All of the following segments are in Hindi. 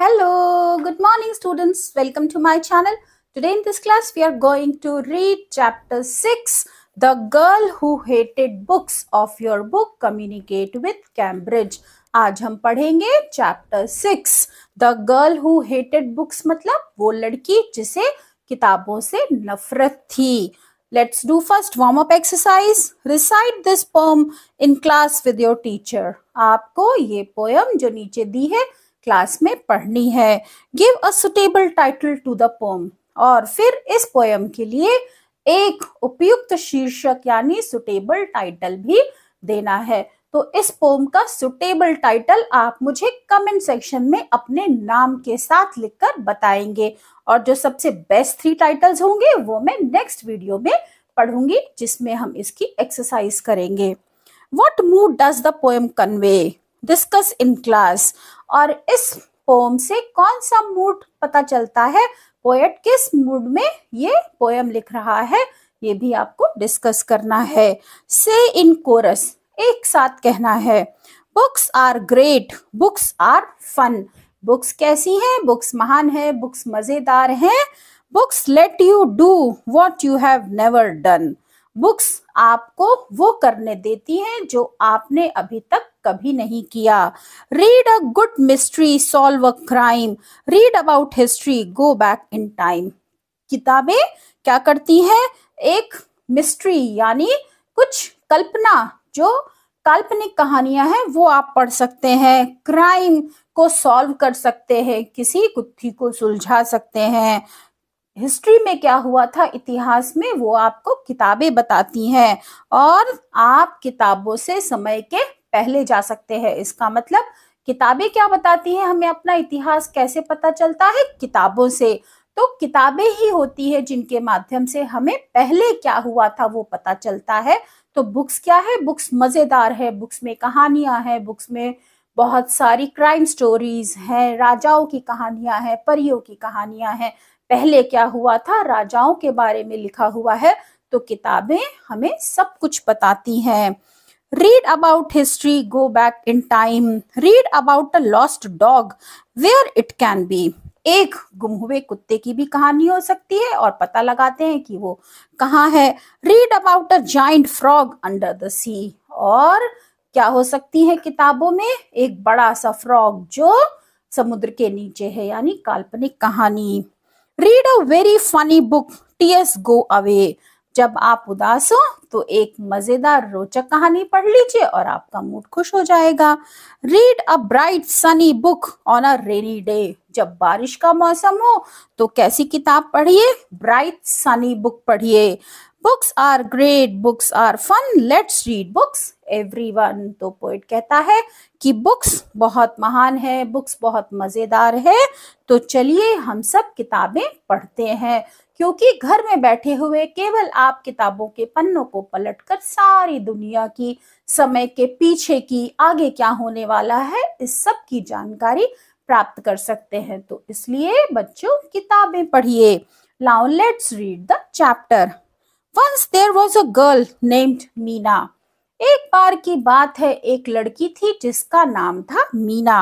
Hello, good morning students. Welcome to my channel. Today in this class we are going to read chapter 6 The Girl Who Hated Books of your book Communicate with Cambridge. आज हम पढ़ेंगे chapter six the girl who hated books मतलब वो लड़की जिसे किताबों से नफरत थी let's do first warm up exercise recite this poem in class with your teacher आपको ये पोयम जो नीचे दी है क्लास में पढ़नी है। Give a suitable title to the poem और फिर इस पोयम के लिए एक उपयुक्त शीर्षक यानी सुटेबल टाइटल भी देना है। तो इस पोम का सुटेबल टाइटल आप मुझे कमेंट सेक्शन में अपने नाम के साथ लिखकर बताएँगे। और जो सबसे बेस्ट थ्री टाइटल्स होंगे, वो मैं नेक्स्ट वीडियो में पढ़ूँगी, जिसमें हम इसकी एक्सरसाइज करेंगे। What mood does the poem convey discuss in class और इस पोम से कौन सा मूड पता चलता है? पोएट किस मूड में ये पोएम लिख रहा है? ये भी आपको डिस्कस करना है। से इन कोरस एक साथ कहना है। Books are great books are fun books कैसी हैं? बुक्स महान है बुक्स मज़ेदार हैं। Books let you do what you have never done books आपको वो करने देती हैं जो आपने अभी तक कभी नहीं किया। Read a good mystery solve a crime read about history go back in time किताबें क्या करती हैं? एक मिस्ट्री यानी कुछ कल्पना, जो काल्पनिक कहानियाँ हैं, वो आप पढ़ सकते हैं। क्राइम को सॉल्व कर सकते हैं, किसी गुत्थी को सुलझा सकते हैं। हिस्ट्री में क्या हुआ था, इतिहास में वो आपको किताबें बताती हैं और आप किताबों से समय के पहले जा सकते हैं। इसका मतलब किताबें क्या बताती हैं, हमें अपना इतिहास कैसे पता चलता है? किताबों से। तो किताबें ही होती है जिनके माध्यम से हमें पहले क्या हुआ था वो पता चलता है। तो बुक्स क्या है? बुक्स मज़ेदार है, बुक्स में कहानियाँ हैं, बुक्स में बहुत सारी क्राइम स्टोरीज हैं, राजाओं की कहानियाँ हैं, परियों की कहानियाँ हैं। पहले क्या हुआ था? राजाओं के बारे में लिखा हुआ है। तो किताबें हमें सब कुछ बताती हैं। Read about history go back in time read about a lost dog where it can be एक गुम हुए कुत्ते की भी कहानी हो सकती है और पता लगाते हैं कि वो कहाँ है। Read about a giant frog under the sea और क्या हो सकती है किताबों में? एक बड़ा सा फ्रॉग जो समुद्र के नीचे है, यानी काल्पनिक कहानी। Read a very funny book tears go away जब आप उदास हो तो एक मज़ेदार रोचक कहानी पढ़ लीजिए और आपका मूड खुश हो जाएगा। Read a bright sunny book on a rainy day जब बारिश का मौसम हो तो कैसी किताब पढ़िए? ब्राइट सनी बुक पढ़िए। Books are great books are fun let's read books everyone तो पोइट कहता है कि बुक्स बहुत महान है बुक्स बहुत मज़ेदार है। तो चलिए हम सब किताबें पढ़ते हैं, क्योंकि घर में बैठे हुए केवल आप किताबों के पन्नों को पलटकर सारी दुनिया की, समय के पीछे की, आगे क्या होने वाला है, इस सब की जानकारी प्राप्त कर सकते हैं। तो इसलिए बच्चों किताबें पढ़िए। Now let's read the chapter once there was a girl named Meena एक बार की बात है, एक लड़की थी जिसका नाम था Meena.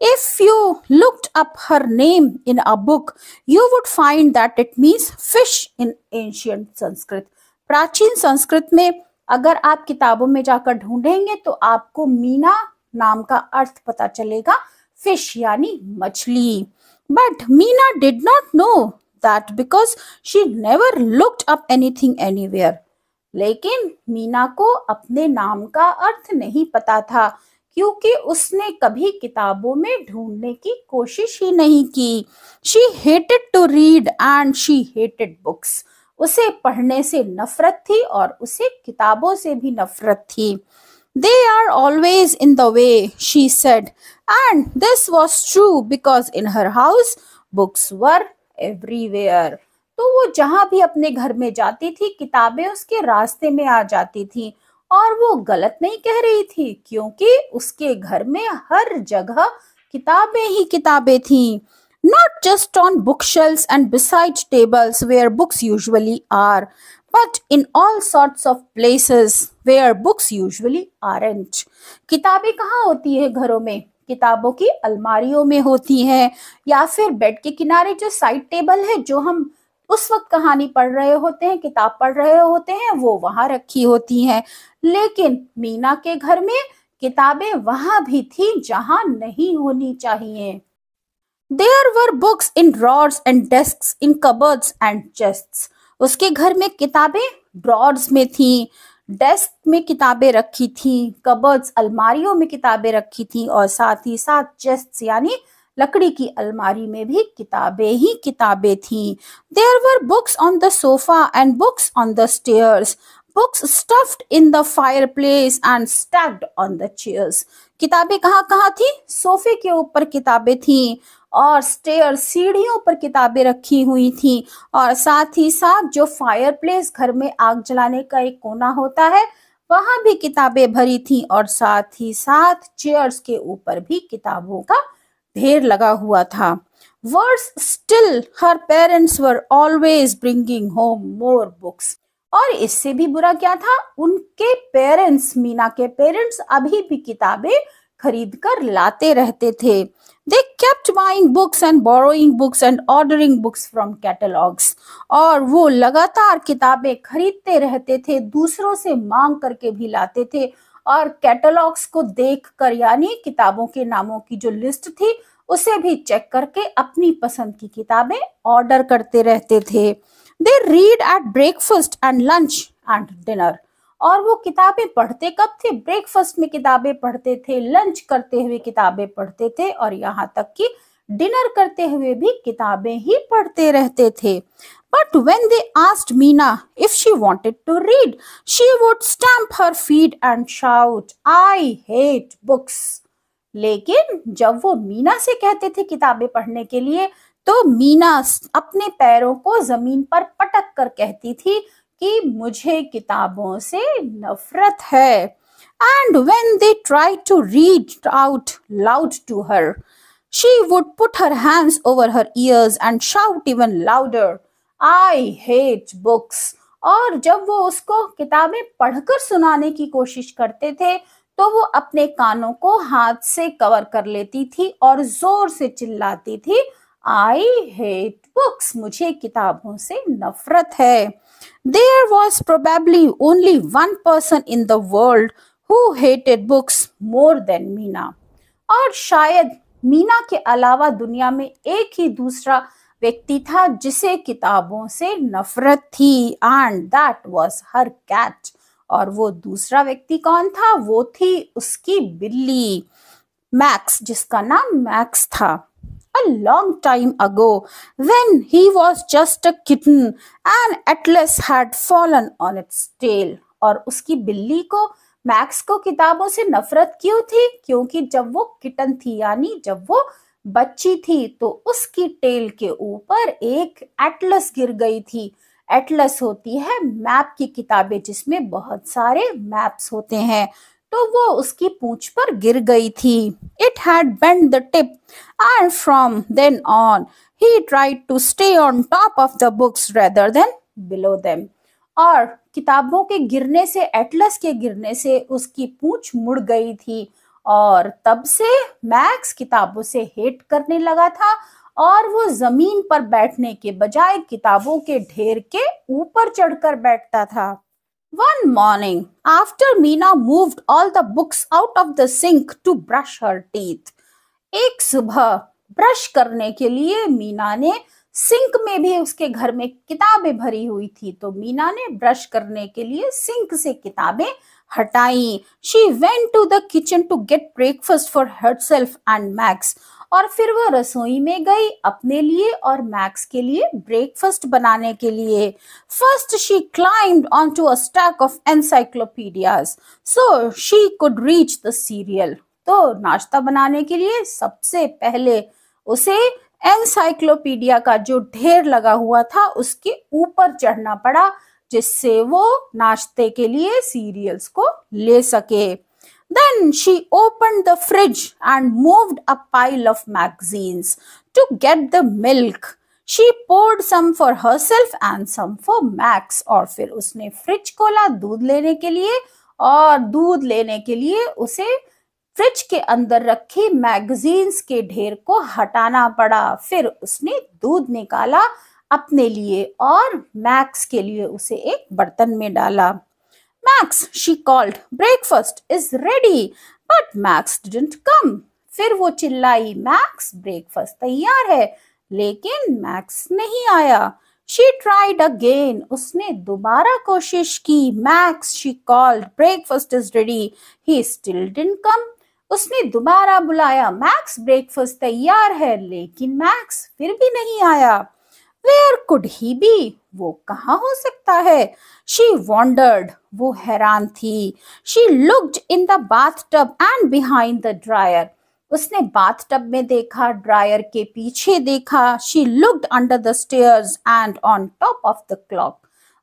If you looked up her name in a book you would find that it means fish in ancient Sanskrit प्राचीन संस्कृत में अगर आप किताबों में जाकर ढूंढेंगे तो आपको मीना नाम का अर्थ पता चलेगा, फ़िश यानी मछली। But Meena did not know that because she never looked up anything anywhere लेकिन मीना को अपने नाम का अर्थ नहीं पता था, क्योंकि उसने कभी किताबों में ढूँढने की कोशिश ही नहीं की। She hated to read and she hated books उसे पढ़ने से नफरत थी और उसे किताबों से भी नफरत थी। They are always in the way she said and this was true because in her house books were everywhere तो वो जहाँ भी अपने घर में जाती थी, किताबें उसके रास्ते में आ जाती थी और वो गलत नहीं कह रही थी, क्योंकि उसके घर में हर जगह किताबें ही किताबें थी। Not just on book shelves and beside tables where books usually are but in all sorts of places where books usually are किताबें कहाँ होती है घरों में? किताबों की अलमारियों में होती हैं, या फिर बेड के किनारे जो साइड टेबल है, जो हम उस वक्त कहानी पढ़ रहे होते हैं, किताब पढ़ रहे होते हैं, वो वहाँ रखी होती हैं। लेकिन मीना के घर में किताबें वहाँ भी थी, जहाँ नहीं होनी चाहिए। There were books in drawers and desk in cupboards and chests उसके घर में किताबें ड्रॉर्स में थी। डेस्क में किताबें रखी थी, कबर्ड्स अलमारियों में किताबें रखी थी और साथ ही साथ चेस्ट यानी लकड़ी की अलमारी में भी किताबें ही किताबें थी। There were books on the sofa and books on the stairs books stuffed in the fireplace and stacked on the chairs किताबें कहाँ कहाँ थी? सोफे के ऊपर किताबें थी। और स्टेयर सीढ़ियों पर किताबें रखी हुई थी। और साथ ही साथ जो फायर प्लेस घर में आग जलाने का एक कोना होता है, वहाँ भी किताबें भरी थी और साथ ही साथ चेयर्स के ऊपर भी किताबों का ढेर लगा हुआ था। Worse still her parents were always bringing home more books और इससे भी बुरा क्या था? उनके पेरेंट्स मीना के पेरेंट्स अभी भी किताबें खरीद कर लाते रहते थे। They kept buying books and borrowing books and ordering books from catalogues और वो लगातार किताबें खरीदते रहते थे, दूसरों से मांग करके भी लाते थे। और कैटलॉग्स को देख कर यानी किताबों के नामों की जो लिस्ट थी, उसे भी चेक करके अपनी पसंद की किताबें ऑर्डर करते रहते थे। They read at breakfast and lunch and dinner और वो किताबें पढ़ते कब थे? ब्रेकफास्ट में किताबें पढ़ते थे लंच करते हुए किताबें पढ़ते थे और यहाँ तक कि डिनर करते हुए भी किताबें ही पढ़ते रहते थे। But when they asked Meena if she wanted to read she would stamp her feet and shout I hate books लेकिन जब वो मीना से कहते थे किताबें पढ़ने के लिए तो मीना अपने पैरों को ज़मीन पर पटक कर कहती थी कि मुझे किताबों से नफरत है। And when they try to read out loud to her she would put her hands over her ears and shout even louder I hate books और जब वो उसको किताबें पढ़कर सुनाने की कोशिश करते थे तो वो अपने कानों को हाथ से कवर कर लेती थी और ज़ोर से चिल्लाती थी आई हेट बुक्स मुझे किताबों से नफरत है। There was probably only one person in the world who hated books more than Meena और शायद मीना के अलावा दुनिया में एक ही दूसरा व्यक्ति था जिसे किताबों से नफरत थी। And that was her cat और वो दूसरा व्यक्ति कौन था? वो थी उसकी बिल्ली मैक्स जिसका नाम मैक्स था। A long time ago, when he was just a kitten and Atlas had fallen on its tail. और उसकी बिल्ली को मैक्स को किताबों से नफरत क्यों थी? क्योंकि जब वो किटन थी, यानी जब वो बच्ची थी तो उसकी टेल के ऊपर एक एटलस गिर गई थी। एटलस होती है मैप की किताबें, जिसमें बहुत सारे मैप्स होते हैं। तो वो उसकी पूंछ पर गिर गई थी। It had bent the tip and from then on he tried to stay on top of the books rather than below them और किताबों के गिरने से एटलस के गिरने से उसकी पूंछ मुड़ गई थी और तब से मैक्स किताबों से हेट करने लगा था और वो ज़मीन पर बैठने के बजाय किताबों के ढेर के ऊपर चढ़कर बैठता था। One morning, after Meena moved all the books out of the sink to brush her teeth, एक सुबह ब्रश करने के लिए मीना ने सिंक में भी उसके घर में किताबें भरी हुई थी तो मीना ने ब्रश करने के लिए सिंक से किताबें हटाई। She went to the kitchen to get breakfast for herself and Max और फिर वो रसोई में गई अपने लिए और मैक्स के लिए ब्रेकफास्ट बनाने के लिए। First she climb onto a stack of encyclopedias so she could reach the cereal तो नाश्ता बनाने के लिए सबसे पहले उसे एनसाइक्लोपीडिया का जो ढेर लगा हुआ था उसके ऊपर चढ़ना पड़ा, जिससे वो नाश्ते के लिए सीरियल्स को ले सके। Then she opened the fridge and moved a pile of magazines to get the milk. She poured some for herself and some for Max. और फिर उसने फ्रिज खोला दूध लेने के लिए और दूध लेने के लिए उसे फ्रिज के अंदर रखे मैगजीन्स के ढेर को हटाना पड़ा फिर उसने दूध निकाला अपने लिए और मैक्स के लिए उसे एक बर्तन में डाला Max she called breakfast is ready but Max didn't come फिर वो चिल्लाई मैक्स ब्रेकफास्ट तैयार है. लेकिन मैक्स नहीं आया। शी ट्राइड अगेन उसने दोबारा कोशिश की। Max she called breakfast is ready he still didn't come उसने दोबारा बुलाया। मैक्स ब्रेकफास्ट तैयार है। लेकिन मैक्स फिर भी नहीं आया। वेयर कुड ही बी वो कहाँ हो सकता है? शी वॉन्डर्ड वो हैरान थी। She looked in the bathtub and behind the dryer उसने बाथ टब में देखा ड्रायर के पीछे देखा। She looked under the stairs and on top of the clock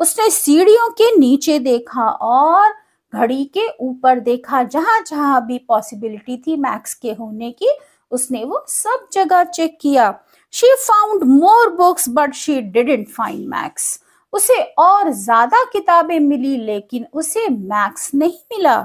उसने सीढ़ियों के नीचे देखा और घड़ी के ऊपर देखा, जहाँ जहाँ भी पॉसिबिलिटी थी मैक्स के होने की, उसने वो सब जगह चेक किया। She found more books but she didn't find Max उसे और ज़्यादा किताबें मिली, लेकिन उसे मैक्स नहीं मिला।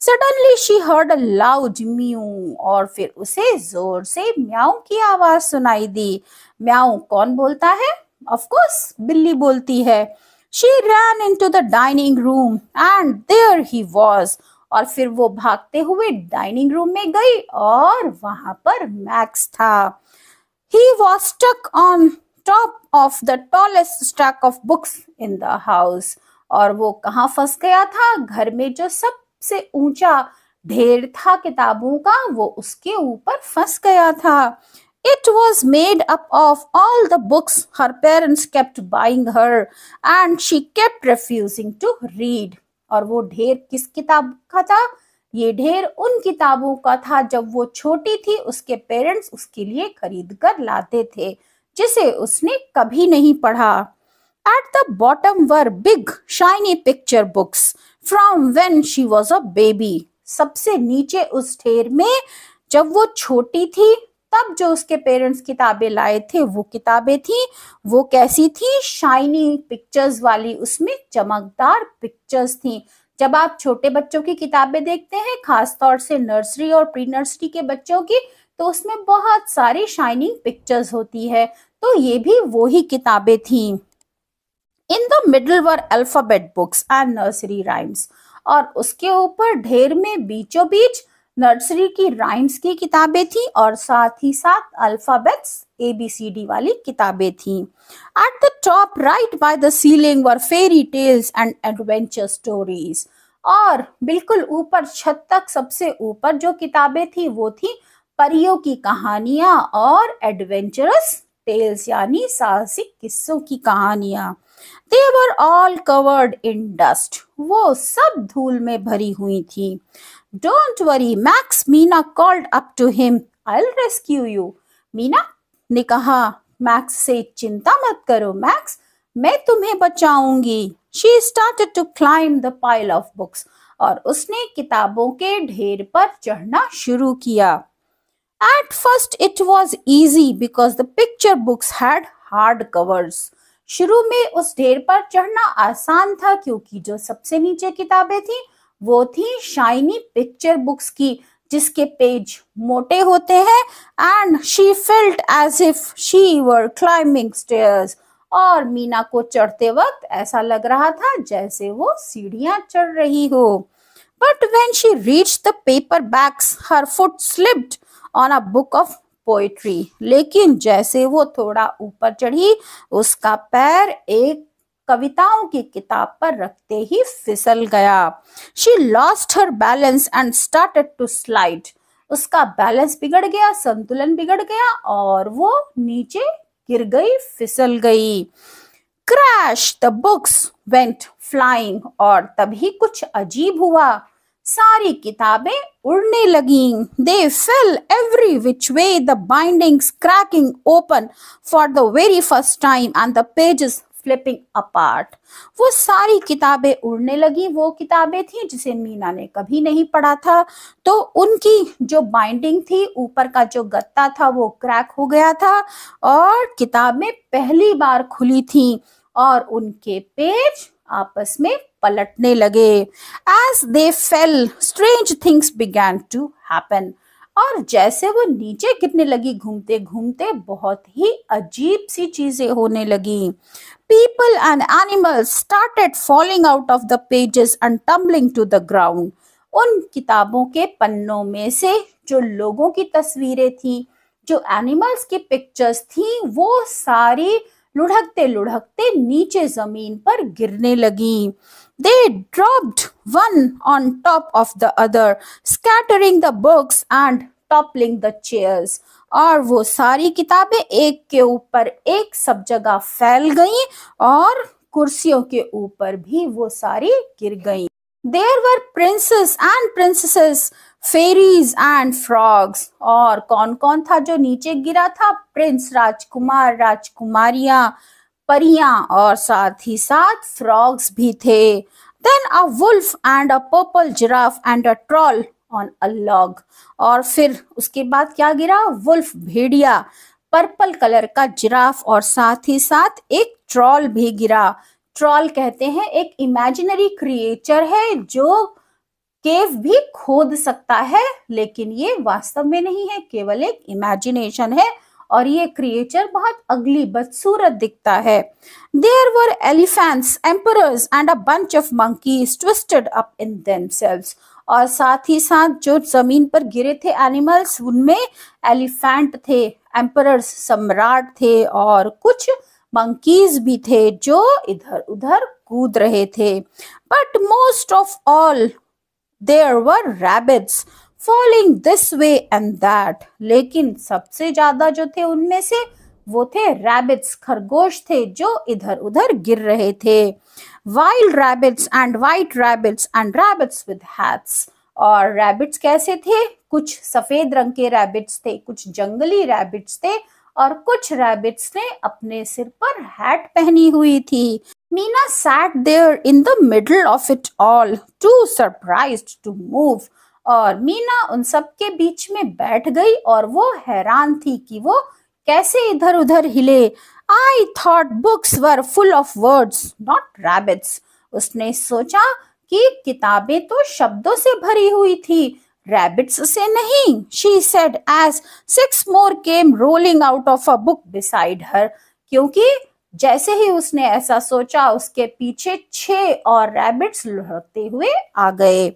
Suddenly she heard loud mew और फिर उसे ज़ोर से म्याऊ की आवाज़ सुनाई दी। म्याऊ कौन बोलता है? ऑफ़ कोर्स बिल्ली बोलती है। She ran into the dining room and there he was और फिर वो भागते हुए डाइनिंग रूम में गई, और वहाँ पर मैक्स था। He was stuck on top of the tallest stack of books in the house और वो कहाँ फंस गया था? घर में जो सबसे ऊँचा ढेर था किताबों का, वो उसके ऊपर फंस गया था। It was made up of all the books her parents kept buying her and she kept refusing to read और वो ढेर किस किताब का था? ये ढेर उन किताबों का था जब वो छोटी थी, उसके पेरेंट्स उसके लिए खरीद कर लाते थे, जिसे उसने कभी नहीं पढ़ा। At the bottom were big shiny picture books from when she was a baby सबसे नीचे उस ढेर में जब वो छोटी थी, तब जो उसके पेरेंट्स किताबें लाए थे, वो किताबें थी। वो कैसी थी? शाइनी पिक्चर्स वाली, उसमें चमकदार पिक्चर्स थी। जब आप छोटे बच्चों की किताबें देखते हैं, खासतौर से नर्सरी और प्री नर्सरी के बच्चों की तो उसमें बहुत सारी शाइनिंग पिक्चर्स होती है। तो ये भी वो ही किताबें थी। In the middle were alphabet books and nursery rhymes और उसके ऊपर ढेर में बीचों बीच नर्सरी की राइम्स की किताबें थी और साथ ही साथ alphabets A B C D वाली किताबें थी। At the top right by the ceiling were fairy tales and adventure stories और बिल्कुल ऊपर छत तक सबसे ऊपर जो किताबें थी, वो थी परियों की कहानियाँ और एडवेंचरस टेल्स यानी साहसिक किस्सों की कहानियाँ। They were all covered in dust वो सब धूल में भरी हुई थी। Don't worry Max Meena called up to him I rescue you Meena ने कहा मैक्स से चिंता मत करो मैक्स मैं तुम्हें बचाऊँगी. She started to climb the pile of books और उसने किताबों के ढेर पर चढ़ना शुरू किया। At first it was easy because the picture books had hard covers शुरू में उस ढेर पर चढ़ना आसान था क्योंकि जो सबसे नीचे किताबें थी वो थी शाइनी पिक्चर बुक्स की, जिसके पेज मोटे होते हैं and she felt as if she were climbing stairs और मीना को चढ़ते वक्त ऐसा लग रहा था जैसे वो सीढ़ियाँ चढ़ रही हो। But when she reach the paperbacks her foot slipped on a book of poetry लेकिन जैसे वो थोड़ा ऊपर चढ़ी, उसका पैर एक कविताओं की किताब पर रखते ही फिसल गया। She lost her balance and started to slide उसका बैलेंस बिगड़ गया, संतुलन बिगड़ गया और वो नीचे गिर गई, फिसल गई। Crash the books went flying और तभी कुछ अजीब हुआ। सारी किताबें उड़ने लगी। They fell every which way the bindings cracking open for the very first time and the pages flipping apart वो सारी किताबें उड़ने लगी, वो किताबें थी जिसे मीना ने कभी नहीं पढ़ा था। तो उनकी जो बाइंडिंग थी, ऊपर का जो गत्ता था, वो क्रैक हो गया था और किताबें पहली बार खुली थी और उनके पेज आपस में पलटने लगे। As they fell strange things began to happen और जैसे वो नीचे गिरने लगी घूमते घूमते बहुत ही अजीब सी चीज़ें होने लगी। People and animals started falling out of the pages and tumbling to the ground उन किताबों के पन्नों में से जो लोगों की तस्वीरें थी, जो एनिमल्स की पिक्चर्स थी, वो सारी लुढ़कते लुढ़कते नीचे ज़मीन पर गिरने लगी। They dropped one on top of the other scattering the books and toppling the chairs और वो सारी किताबें एक के ऊपर एक सब जगह फैल गईं और कुर्सियों के ऊपर भी वो सारी गिर गईं। There were princes and princesses fairies and frogs और कौन कौन था जो नीचे गिरा था? प्रिंस राजकुमार, राजकुमारियाँ, परियाँ और साथ ही साथ फ्रॉग्स भी थे। Then a wolf and a purple giraffe and a troll on a log और फिर उसके बाद क्या गिरा? वुल्फ भेड़िया। पर्पल कलर का जिराफ और साथ ही साथ एक ट्रॉल भी गिरा। ट्रॉल कहते हैं एक इमेजिनरी क्रिएचर है जो केव भी खोद सकता है, लेकिन ये वास्तव में नहीं है, केवल एक इमेजिनेशन है और ये क्रिएचर बहुत अगली बदसूरत दिखता है। There were elephants emperors and a bunch of monkeys twisted up in themselves और साथ ही साथ जो ज़मीन पर गिरे थे एनिमल्स उनमें एलिफेंट थे एम्परर्स सम्राट थे और कुछ मंकीज भी थे जो इधर उधर कूद रहे थे। But most of all there were rabbits following this way and that लेकिन सबसे ज़्यादा जो थे उनमें से वो थे रैबिट्स खरगोश थे जो इधर उधर गिर रहे थे। Wild rabbits and white rabbits and rabbits with hats और रैबिट्स कैसे थे? कुछ सफ़ेद रंग के रैबिट्स थे, कुछ जंगली रैबिट्स थे और कुछ रैबिट्स ने अपने सिर पर हैट पहनी हुई थी। Meena sat there in the middle of it all too surprised to move और मीना उन सब के बीच में बैठ गई और वो हैरान थी कि वो कैसे इधर उधर हिले। I thought books were full of words not rabbits उसने सोचा कि किताबें तो शब्दों से भरी हुई थी रैबिट्स से नहीं she said as six more came rolling out of a book beside her क्योंकि जैसे ही उसने ऐसा सोचा, उसके पीछे छह और रैबिट्स लुढ़कते हुए आ गए।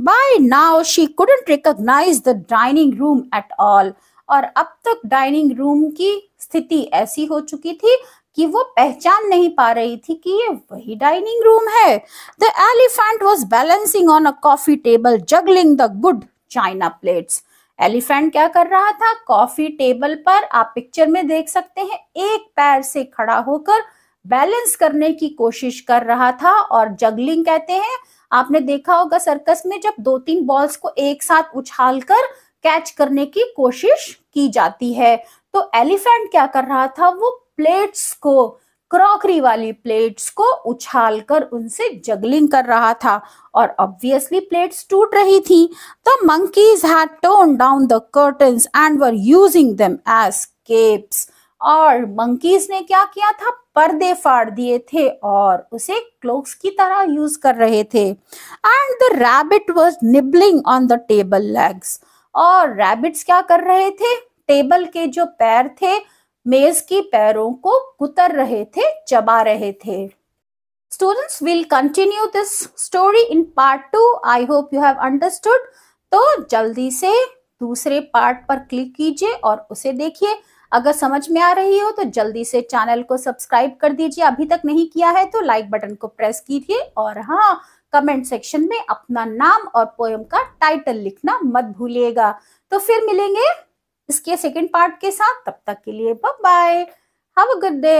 By now she couldn't recognise the dining room at all और अब तक डाइनिंग रूम की स्थिति ऐसी हो चुकी थी कि वो पहचान नहीं पा रही थी कि ये वही डाइनिंग रूम है। The elephant was balancing on a coffee table juggling the good china plates elephant क्या कर रहा था? कॉफ़ी टेबल पर आप पिक्चर में देख सकते हैं, एक पैर से खड़ा होकर बैलेंस करने की कोशिश कर रहा था और जगलिंग कहते हैं, आपने देखा होगा सर्कस में जब दो तीन बॉल्स को एक साथ उछालकर कैच करने की कोशिश की जाती है। तो एलिफेंट क्या कर रहा था? वो प्लेट्स को क्रॉकरी वाली प्लेट्स को उछालकर उनसे जगलिंग कर रहा था और ऑब्वियसली प्लेट्स टूट रही थी। The monkeys had torn down the curtains and were using them as capes और मंकीज ने क्या किया था? पर्दे फाड़ दिए थे और उसे क्लोक्स की तरह यूज़ कर रहे थे। And the rabbit was nibbling on the table legs और रैबिट्स क्या कर रहे थे? टेबल के जो पैर थे, मेज की पैरों को कुतर रहे थे, चबा रहे थे। Students will continue this story in part two I hope you have understood तो जल्दी से दूसरे पार्ट पर क्लिक कीजिए और उसे देखिए। अगर समझ में आ रही हो तो जल्दी से चैनल को सब्सक्राइब कर दीजिए। अभी तक नहीं किया है तो लाइक बटन को प्रेस कीजिए और हाँ कमेंट सेक्शन में अपना नाम और पोयम का टाइटल लिखना मत भूलिएगा। तो फिर मिलेंगे इसके सेकेंड पार्ट के साथ। तब तक के लिए bye bye have a good day